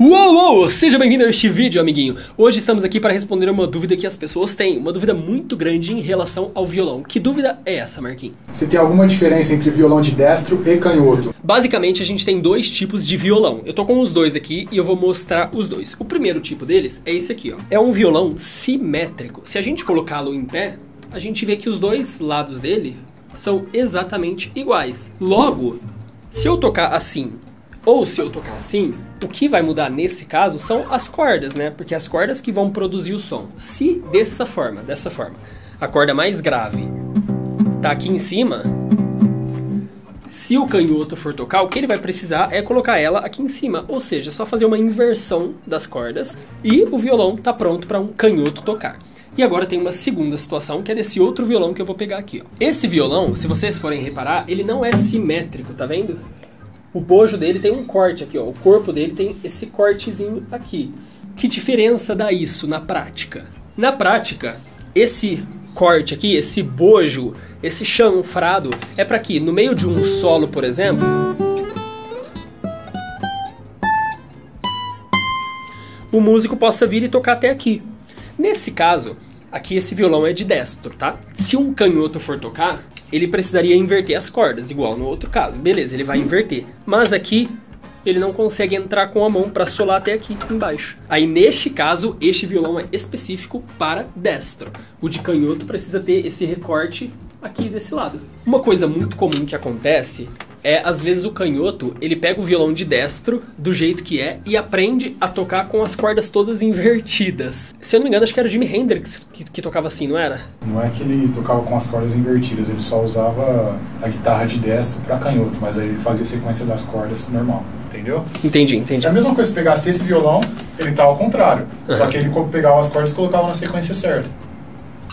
Uou, uou! Seja bem-vindo a este vídeo, amiguinho! Hoje estamos aqui para responder uma dúvida que as pessoas têm, uma dúvida muito grande em relação ao violão. Que dúvida é essa, Marquinhos? Se tem alguma diferença entre violão de destro e canhoto? Basicamente, a gente tem dois tipos de violão. Eu tô com os dois aqui e eu vou mostrar os dois. O primeiro tipo deles é esse aqui, ó. É um violão simétrico. Se a gente colocá-lo em pé, a gente vê que os dois lados dele são exatamente iguais. Logo, se eu tocar assim ou se eu tocar assim, o que vai mudar nesse caso são as cordas, né? Porque as cordas que vão produzir o som. Se dessa forma, dessa forma, a corda mais grave tá aqui em cima, se o canhoto for tocar, o que ele vai precisar é colocar ela aqui em cima, ou seja, só fazer uma inversão das cordas e o violão tá pronto para um canhoto tocar. E agora tem uma segunda situação, que é desse outro violão que eu vou pegar aqui. Ó. Esse violão, se vocês forem reparar, ele não é simétrico, tá vendo? O bojo dele tem um corte aqui, ó. O corpo dele tem esse cortezinho aqui. Que diferença dá isso na prática? Na prática, esse corte aqui, esse bojo, esse chanfrado, é para que no meio de um solo, por exemplo, o músico possa vir e tocar até aqui. Nesse caso, aqui esse violão é de destro, tá? Se um canhoto for tocar, ele precisaria inverter as cordas, igual no outro caso. Beleza, ele vai inverter. Mas aqui ele não consegue entrar com a mão para solar até aqui embaixo. Aí neste caso, este violão é específico para destro. O de canhoto precisa ter esse recorte aqui desse lado. Uma coisa muito comum que acontece é, às vezes, o canhoto, ele pega o violão de destro, do jeito que é, e aprende a tocar com as cordas todas invertidas. Se eu não me engano, acho que era o Jimi Hendrix que, que tocava assim, não era? Não é que ele tocava com as cordas invertidas, ele só usava a guitarra de destro para canhoto, mas aí ele fazia a sequência das cordas normal, entendeu? Entendi, entendi. É a mesma coisa se pegasse esse violão, ele tá ao contrário, uhum. só que ele pegava as cordas e colocava na sequência certa.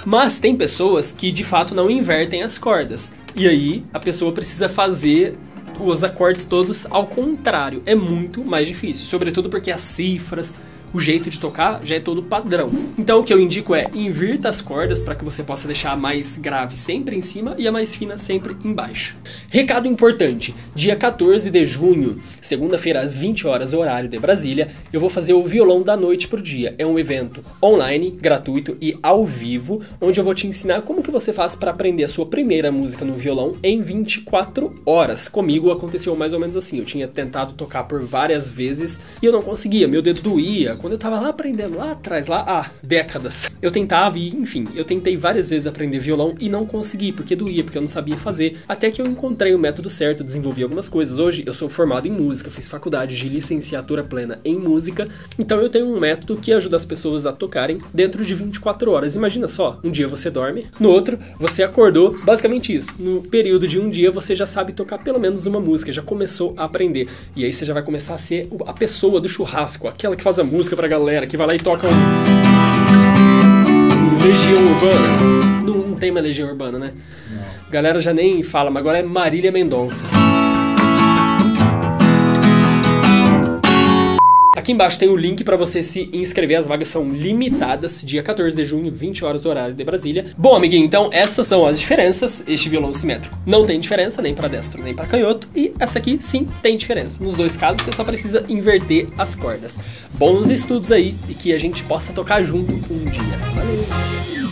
Mas tem pessoas que de fato não invertem as cordas. E aí a pessoa precisa fazer os acordes todos ao contrário. É muito mais difícil, sobretudo porque as cifras, o jeito de tocar já é todo padrão. Então o que eu indico é invirta as cordas para que você possa deixar a mais grave sempre em cima e a mais fina sempre embaixo. Recado importante: dia 14 de junho, segunda-feira às 20 horas, horário de Brasília, eu vou fazer o violão da noite pro dia. É um evento online, gratuito e ao vivo, onde eu vou te ensinar como que você faz para aprender a sua primeira música no violão em 24 horas. Comigo aconteceu mais ou menos assim. Eu tinha tentado tocar por várias vezes e eu não conseguia, meu dedo doía quando eu tava lá aprendendo, lá atrás, lá há décadas, eu tentava e, enfim, eu tentei várias vezes aprender violão e não consegui, porque doía, porque eu não sabia fazer. Até que eu encontrei o método certo, desenvolvi algumas coisas. Hoje eu sou formado em música, fiz faculdade de licenciatura plena em música, então eu tenho um método que ajuda as pessoas a tocarem dentro de 24 horas. Imagina só, um dia você dorme, no outro você acordou, basicamente isso. No período de um dia você já sabe tocar pelo menos uma música, já começou a aprender. E aí você já vai começar a ser a pessoa do churrasco, aquela que faz a música música pra galera que vai lá e toca um. Legião Urbana. Não, não tem mais Legião Urbana, né? Não. Galera já nem fala, mas agora é Marília Mendonça. Aqui embaixo tem o link para você se inscrever. As vagas são limitadas, dia 14 de junho, 20 horas do horário de Brasília. Bom, amiguinho, então essas são as diferenças. Este violão simétrico não tem diferença nem para destro nem para canhoto. E essa aqui sim tem diferença. Nos dois casos você só precisa inverter as cordas. Bons estudos aí e que a gente possa tocar junto um dia. Valeu!